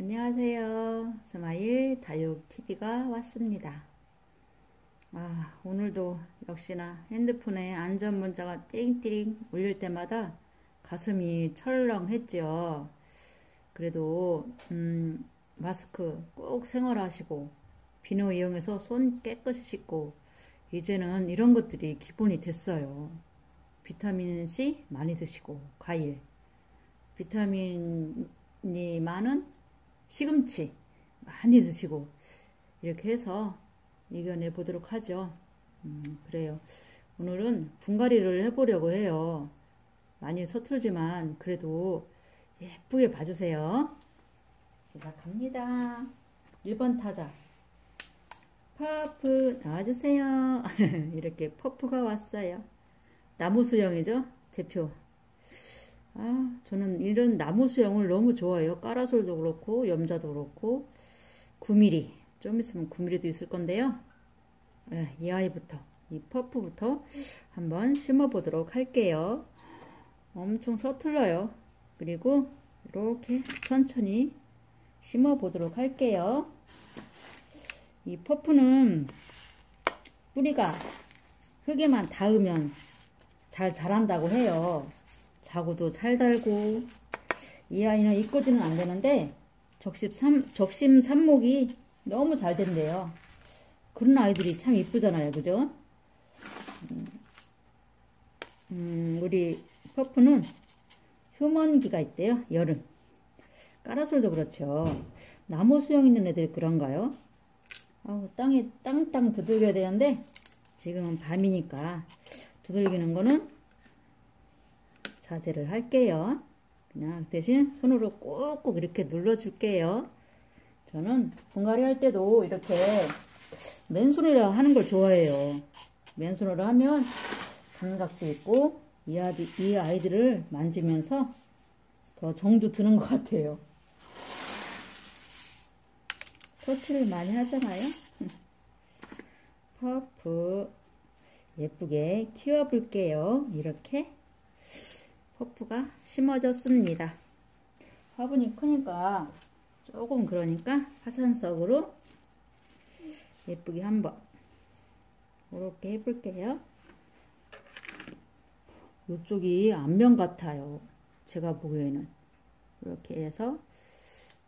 안녕하세요. 스마일 다육TV가 왔습니다. 아, 오늘도 역시나 핸드폰에 안전 문자가 띠링띠링 울릴 때마다 가슴이 철렁했죠. 그래도, 음, 마스크 꼭 생활하시고, 비누 이용해서 손 깨끗이 씻고, 이제는 이런 것들이 기본이 됐어요. 비타민C 많이 드시고, 과일. 비타민이 많은 시금치 많이 드시고 이렇게 해서 이겨내 보도록 하죠. 음, 그래요. 오늘은 분갈이를 해보려고 해요. 많이 서툴지만 그래도 예쁘게 봐주세요. 시작합니다. 1번 타자. 퍼프 나와주세요. 이렇게 퍼프가 왔어요. 나무 수영이죠. 대표 아, 저는 이런 나무 수영을 너무 좋아해요. 까라솔도 그렇고, 염자도 그렇고, 9mm. 좀 있으면 9mm도 있을 건데요. 네, 이 아이부터, 이 퍼프부터 한번 심어보도록 할게요. 엄청 서툴러요. 그리고 이렇게 천천히 심어보도록 할게요. 이 퍼프는 뿌리가 흙에만 닿으면 잘 자란다고 해요. 자구도 잘 달고 이 아이는 이꼬지는 안 되는데 적심, 삼, 적심 삽목이 너무 잘 된대요. 그런 아이들이 참 이쁘잖아요. 그죠? 음, 음, 우리 퍼프는 휴먼기가 있대요. 여름. 까라솔도 그렇죠. 나무 수영 있는 애들이 그런가요? 아우, 땅에 땅땅 두들겨야 되는데 지금은 밤이니까 두들기는 거는 자세를 할게요. 그냥 대신 손으로 꾹꾹 이렇게 눌러줄게요. 저는 분갈이 할 때도 이렇게 맨손으로 하는 걸 좋아해요. 맨손으로 하면 감각도 있고 이, 아이, 이 아이들을 만지면서 더 정도 드는 것 같아요. 터치를 많이 하잖아요. 퍼프 예쁘게 키워볼게요. 이렇게 퍼프가 심어졌습니다. 화분이 크니까 조금 그러니까 화산석으로 예쁘게 한번 이렇게 해볼게요. 이쪽이 앞면 같아요. 제가 보기에는 이렇게 해서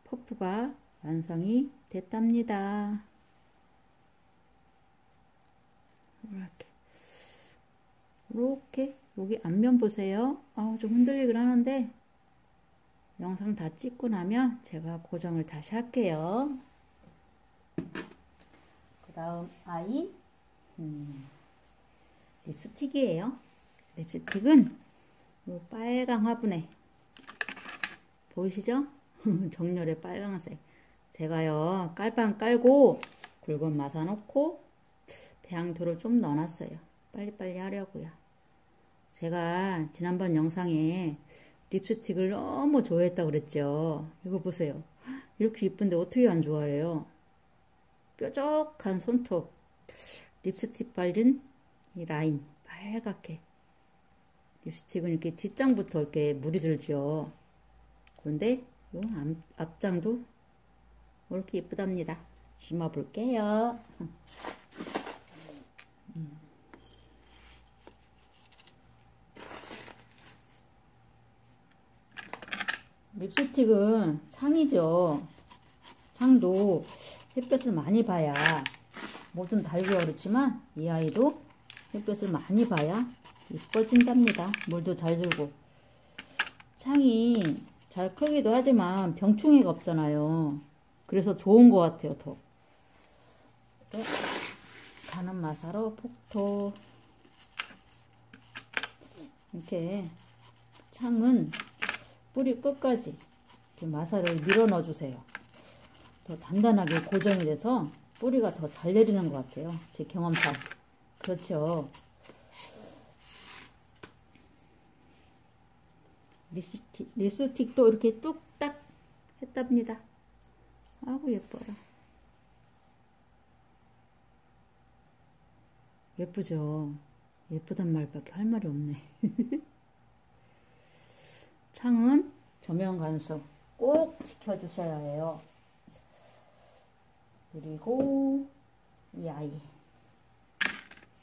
퍼프가 완성이 됐답니다. 이렇게 이렇게 여기 앞면 보세요. 아, 좀 흔들리긴 하는데 영상 다 찍고 나면 제가 고정을 다시 할게요. 그 다음 아이 음, 립스틱이에요. 립스틱은 이 빨강 화분에 보이시죠? 정렬의 빨강색 제가요 깔방 깔고 굵은 마사 놓고 배양토를 좀 넣어놨어요. 빨리빨리 하려고요. 제가 지난번 영상에 립스틱을 너무 좋아했다고 그랬죠. 이거 보세요. 이렇게 이쁜데 어떻게 안 좋아해요? 뾰족한 손톱, 립스틱 발린 이 라인 빨갛게 립스틱은 이렇게 뒷장부터 이렇게 물이 들죠. 그런데 요 앞, 장도 이렇게 이쁘답니다. 심어볼게요. 립스틱은 창이죠. 창도 햇볕을 많이 봐야 뭐든 달기 어렵지만 이 아이도 햇볕을 많이 봐야 이뻐진답니다. 물도 잘 들고. 창이 잘 크기도 하지만 병충해가 없잖아요. 그래서 좋은 것 같아요, 더. 가는 마사로 폭토. 이렇게 창은 뿌리 끝까지 이렇게 마사를 밀어 넣어 주세요. 더 단단하게 고정이 돼서 뿌리가 더 잘 내리는 것 같아요. 제 경험상. 그렇죠. 립스틱, 립스틱도 이렇게 뚝딱 했답니다. 아구 예뻐라. 예쁘죠? 예쁘단 말밖에 할 말이 없네. 창은 조명 간섭 꼭 지켜주셔야 해요. 그리고 이 아이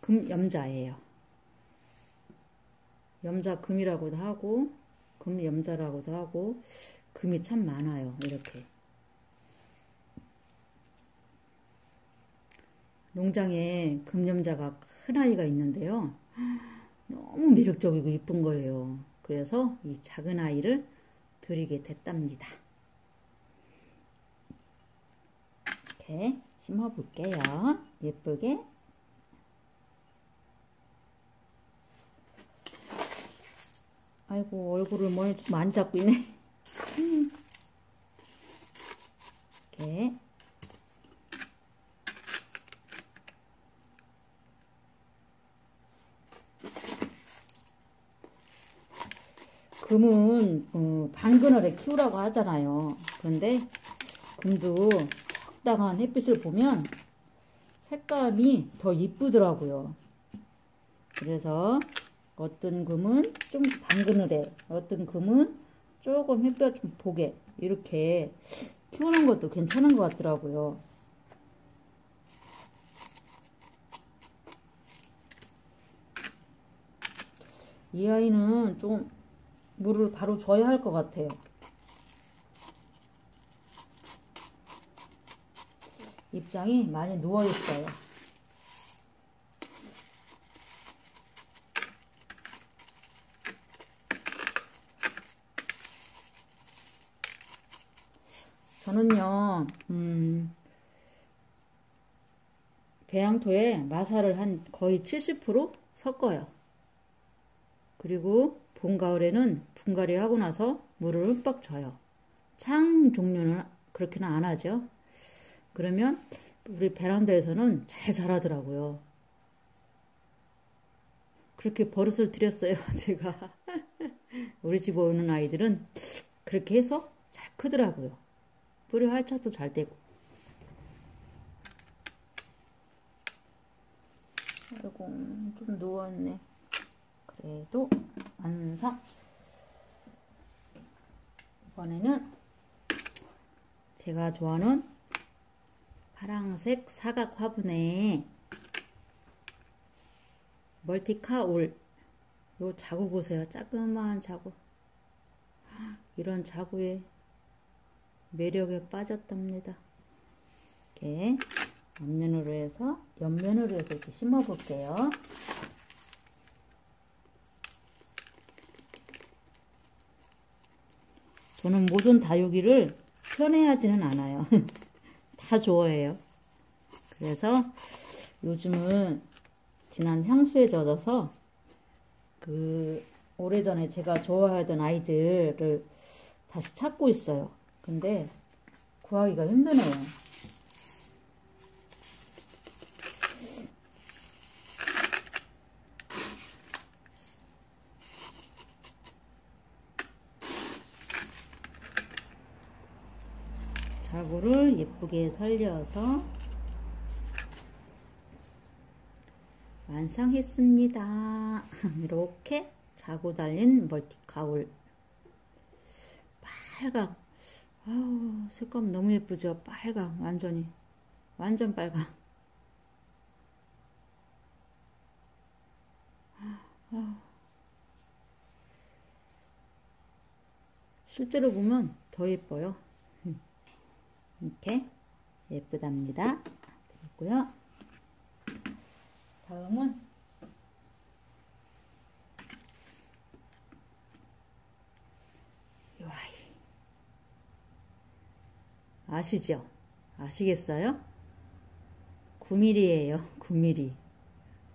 금 염자예요. 염자 금이라고도 하고 금 염자라고도 하고 금이 참 많아요. 이렇게 농장에 금염자가 큰 아이가 있는데요. 너무 매력적이고 이쁜 거예요. 그래서 이 작은 아이를 드리게 됐답니다. 이렇게 심어 볼게요. 예쁘게. 아이고 얼굴을 많이 잡고 있네. 이렇게 금은 어, 방그늘에 키우라고 하잖아요. 그런데 금도 적당한 햇빛을 보면 색감이 더 이쁘더라고요. 그래서 어떤 금은 좀 방그늘에 어떤 금은 조금 햇볕 좀 보게 이렇게 키우는 것도 괜찮은 것 같더라고요. 이 아이는 좀 물을 바로 줘야 할 것 같아요. 입장이 많이 누워 있어요. 저는요, 음, 배양토에 마사를 한 거의 70% 섞어요. 그리고 봄, 가을에는 분갈이 하고 나서 물을 흠뻑 줘요. 창 종류는 그렇게는 안 하죠. 그러면 우리 베란다에서는 잘 자라더라고요. 그렇게 버릇을 들였어요, 제가. 우리 집 오는 아이들은 그렇게 해서 잘 크더라고요. 뿌리 활착도 잘 되고. 아이고, 좀 누웠네. 그래도 완성. 이번에는 제가 좋아하는 파랑색 사각 화분에 멀티카 올. 요 자구 보세요. 작그만 자구. 이런 자구에 매력에 빠졌답니다. 이렇게 옆면으로 해서 옆면으로 해서 이렇게 심어 볼게요. 저는 모든 다육이를 편애하지는 않아요. 다 좋아해요. 그래서 요즘은 지난 향수에 젖어서 그 오래전에 제가 좋아하던 아이들을 다시 찾고 있어요. 근데 구하기가 힘드네요. 자구를 예쁘게 살려서 완성했습니다. 이렇게 자구 달린 멀티카울. 빨강. 아우 색감 너무 예쁘죠? 빨강 완전히. 완전 빨강. 실제로 보면 더 예뻐요 이렇게 예쁘답니다. 됐고요. 다음은 이 아이 아시죠? 아시겠어요? 9mm예요. 9mm.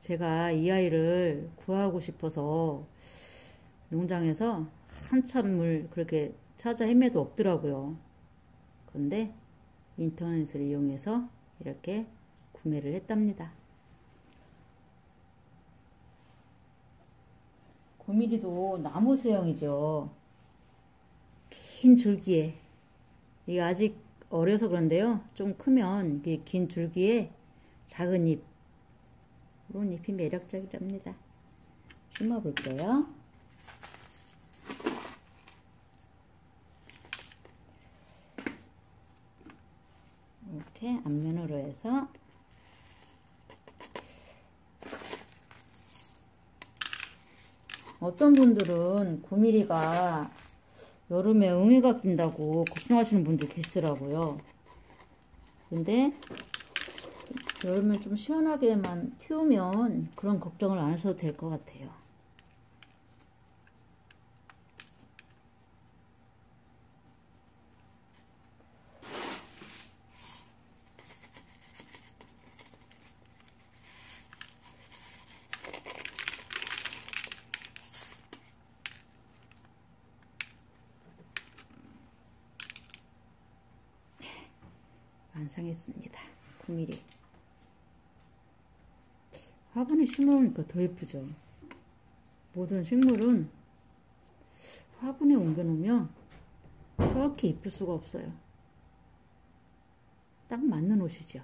제가 이 아이를 구하고 싶어서 농장에서 한참을 그렇게 찾아 헤매도 없더라고요. 근데 인터넷을 이용해서 이렇게 구매를 했답니다. 9mm도 나무 수영이죠. 긴 줄기에 이게 아직 어려서 그런데요. 좀 크면 긴 줄기에 작은 잎 이런 잎이 매력적이랍니다. 심어 볼게요. 이렇게 앞면으로 해서 어떤 분들은 9mm가 여름에 응애가 낀다고 걱정하시는 분들 계시더라고요. 근데 여름에 좀 시원하게만 튀우면 그런 걱정을 안 하셔도 될 것 같아요. 완성했습니다. 9mm. 화분에 심어놓으니까 더 예쁘죠. 모든 식물은 화분에 옮겨놓으면 그렇게 이쁠 수가 없어요. 딱 맞는 옷이죠.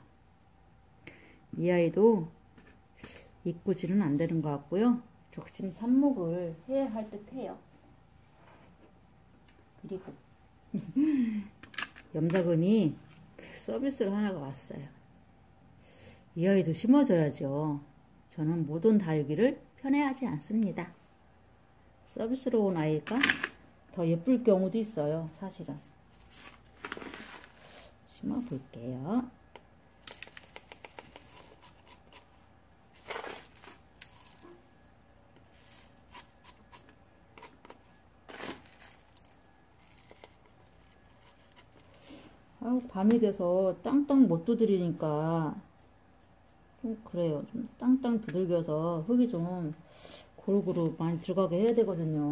이 아이도 이꾸지는 안 되는 것 같고요. 적심 삽목을 해야 할 듯 해요. 그리고 염자금이 서비스로 하나가 왔어요. 이 아이도 심어줘야죠. 저는 모든 다육이를 편애하지 않습니다. 서비스로 온 아이가 더 예쁠 경우도 있어요. 사실은. 심어볼게요. 아유, 밤이 돼서 땅땅 못 두드리니까 좀 그래요. 좀 땅땅 두들겨서 흙이 좀 고루고루 많이 들어가게 해야 되거든요.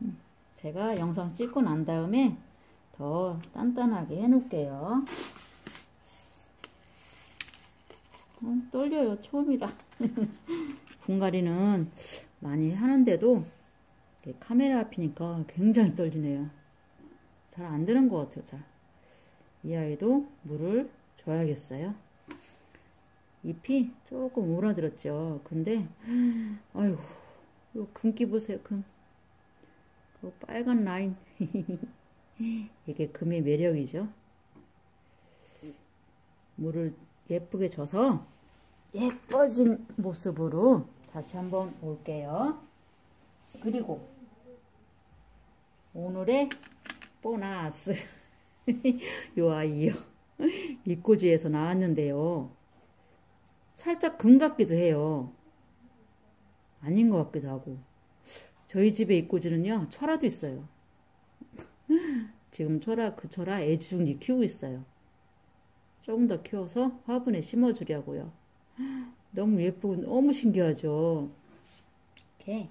음, 제가 영상 찍고 난 다음에 더 단단하게 해 놓을게요. 어, 떨려요. 처음이라. 분갈이는 많이 하는데도 카메라 앞이니까 굉장히 떨리네요. 잘 안 되는 것 같아요. 잘. 이 아이도 물을 줘야겠어요. 잎이 조금 오라들었죠. 근데 아이고 이 금기 보세요. 금. 그 빨간 라인. 이게 금의 매력이죠. 물을 예쁘게 줘서 예뻐진 모습으로 다시 한번 올게요. 그리고 오늘의 보너스. 요 아이요. 이꼬지에서 나왔는데요. 살짝 금 같기도 해요. 아닌 것 같기도 하고. 저희 집에 이꼬지는요 철화도 있어요. 지금 철화 그 철화 애지중지 키우고 있어요. 조금 더 키워서 화분에 심어주려고요. 너무 예쁘고 너무 신기하죠? 이렇게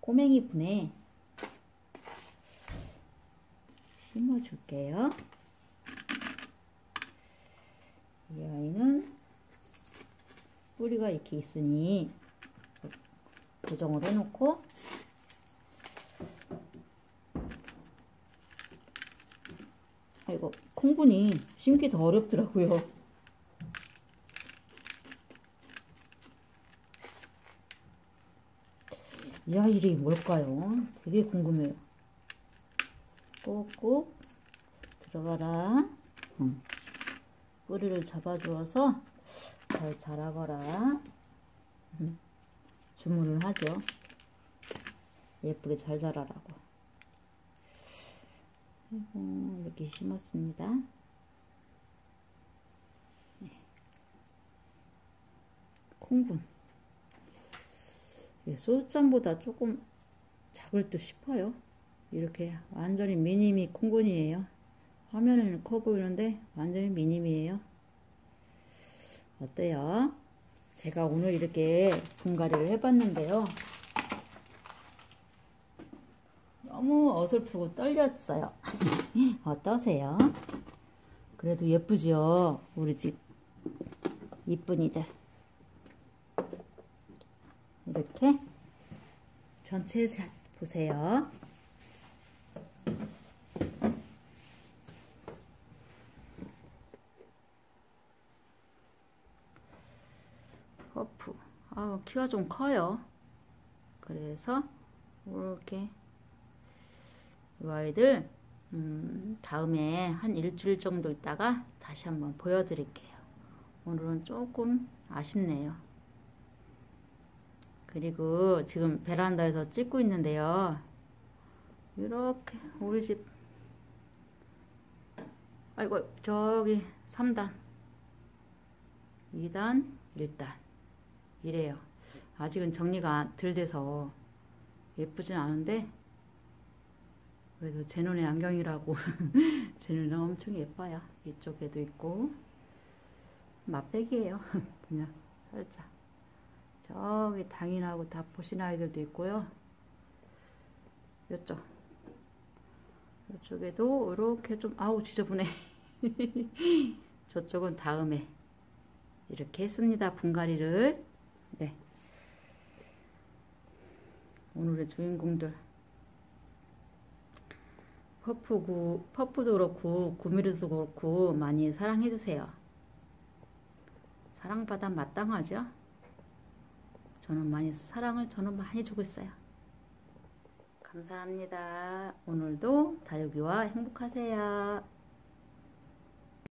꼬맹이 분에 심어줄게요. 이 아이는 뿌리가 이렇게 있으니 고정을 해놓고 아이고 콩분이 심기 더 어렵더라고요. 이 아이 이름이 뭘까요? 되게 궁금해요. 꾹꾹 들어가라. 응. 뿌리를 잡아주어서 잘 자라거라. 응. 주문을 하죠. 예쁘게 잘 자라라고. 이렇게 심었습니다. 네. 콩분. 예, 소주잔보다 조금 작을 듯 싶어요. 이렇게 완전히 미니미 콩분이에요. 화면에는 커 보이는데 완전히 미니미예요. 어때요? 제가 오늘 이렇게 분갈이를 해봤는데요. 너무 어설프고 떨렸어요. 어떠세요? 그래도 예쁘죠? 우리 집 이쁜이들. 이렇게 전체 샷 보세요. 허프. 아, 키가 좀 커요. 그래서 이렇게 이 아이들 음, 다음에 한 일주일 정도 있다가 다시 한번 보여드릴게요. 오늘은 조금 아쉽네요. 그리고 지금 베란다에서 찍고 있는데요. 이렇게 우리 집 아이고 저기 3단 2단 1단 이래요. 아직은 정리가 덜 돼서 예쁘진 않은데 그래도 제 눈의 안경이라고 제 눈은 엄청 예뻐요. 이쪽에도 있고 맛백이에요. 그냥 살짝 저기 당인하고 다 보신 아이들도 있고요. 이쪽 이쪽에도 이렇게 좀 아우 지저분해. 저쪽은 다음에 이렇게 했습니다. 분갈이를 네. 오늘의 주인공들 퍼프구, 퍼프도 그렇고 구미르도 그렇고 많이 사랑해주세요. 사랑받아 마땅하죠? 저는 많이 사랑을 저는 많이 주고 있어요. 감사합니다. 오늘도 다육이와 행복하세요.